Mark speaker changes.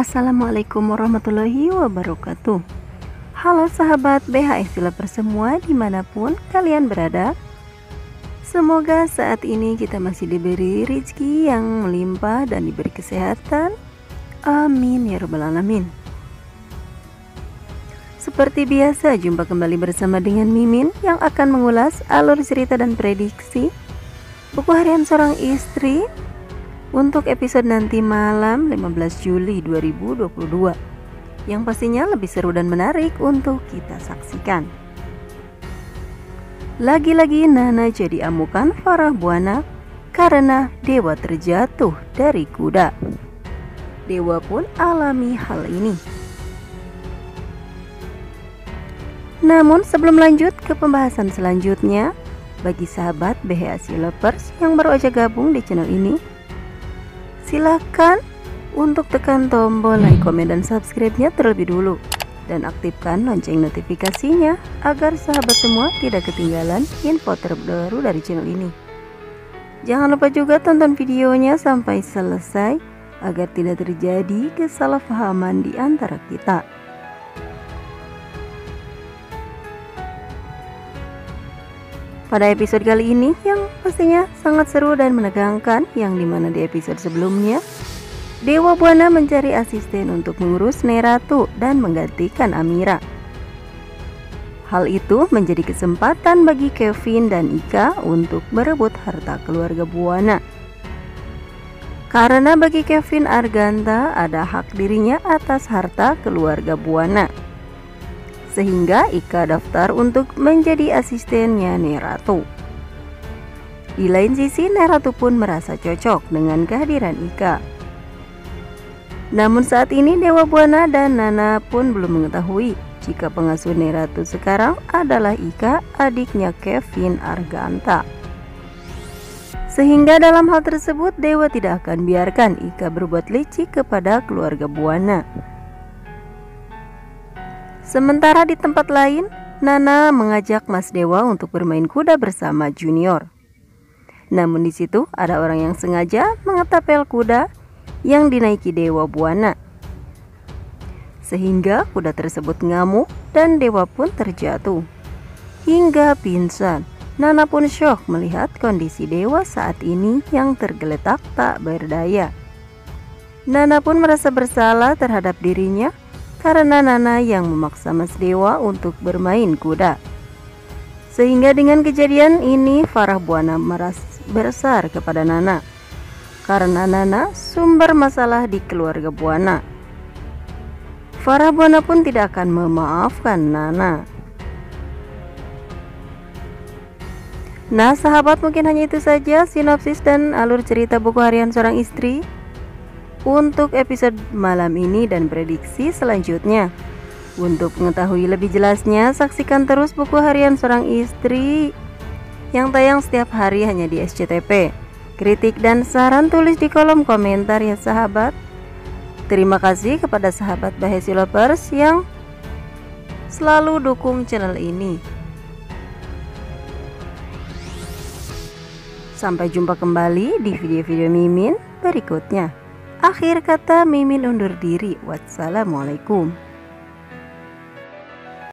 Speaker 1: Assalamualaikum warahmatullahi wabarakatuh. Halo sahabat BHS Lovers semua di mana pun kalian berada. Semoga saat ini kita masih diberi rezeki yang melimpah dan diberi kesehatan. Amin ya rabbal alamin. Seperti biasa, jumpa kembali bersama dengan Mimin yang akan mengulas alur cerita dan prediksi buku harian seorang istri untuk episode nanti malam 15 Juli 2022 yang pastinya lebih seru dan menarik untuk kita saksikan. Lagi-lagi Nana jadi amukan Farah Buana karena Dewa terjatuh dari kuda. Dewa pun alami hal ini. Namun sebelum lanjut ke pembahasan selanjutnya, bagi sahabat BHAC Lovers yang baru aja gabung di channel ini, Silahkan untuk tekan tombol like, komen, dan subscribe-nya terlebih dulu dan aktifkan lonceng notifikasinya agar sahabat semua tidak ketinggalan info terbaru dari channel ini. Jangan lupa juga tonton videonya sampai selesai agar tidak terjadi kesalahpahaman di antara kita. Pada episode kali ini yang pastinya sangat seru dan menegangkan yang di mana di episode sebelumnya Dewa Buana mencari asisten untuk mengurus Neratu dan menggantikan Amira. Hal itu menjadi kesempatan bagi Kevin dan Ika untuk berebut harta keluarga Buana. Karena bagi Kevin Arganta ada hak dirinya atas harta keluarga Buana sehingga Ika daftar untuk menjadi asistennya Neratu. Di lain sisi, Neratu pun merasa cocok dengan kehadiran Ika. Namun saat ini Dewa Buana dan Nana pun belum mengetahui jika pengasuh Neratu sekarang adalah Ika, adiknya Kevin Arganta. Sehingga dalam hal tersebut Dewa tidak akan biarkan Ika berbuat licik kepada keluarga Buana. Sementara di tempat lain, Nana mengajak Mas Dewa untuk bermain kuda bersama Junior. Namun di situ ada orang yang sengaja mengetapel kuda yang dinaiki Dewa Buana. Sehingga kuda tersebut ngamuk dan Dewa pun terjatuh. Hingga pingsan. Nana pun shock melihat kondisi Dewa saat ini yang tergeletak tak berdaya. Nana pun merasa bersalah terhadap dirinya karena Nana yang memaksa Mas Dewa untuk bermain kuda. Sehingga dengan kejadian ini Farah Buana meras besar kepada Nana. Karena Nana sumber masalah di keluarga Buana. Farah Buana pun tidak akan memaafkan Nana. Nah sahabat mungkin hanya itu saja sinopsis dan alur cerita buku harian seorang istri untuk episode malam ini dan prediksi selanjutnya. Untuk mengetahui lebih jelasnya, saksikan terus buku harian seorang istri yang tayang setiap hari hanya di SCTP. Kritik dan saran tulis di kolom komentar ya sahabat. Terima kasih kepada sahabat Bahesi Lovers yang selalu dukung channel ini. Sampai jumpa kembali di video-video Mimin berikutnya. Akhir kata Mimin undur diri. Wassalamualaikum.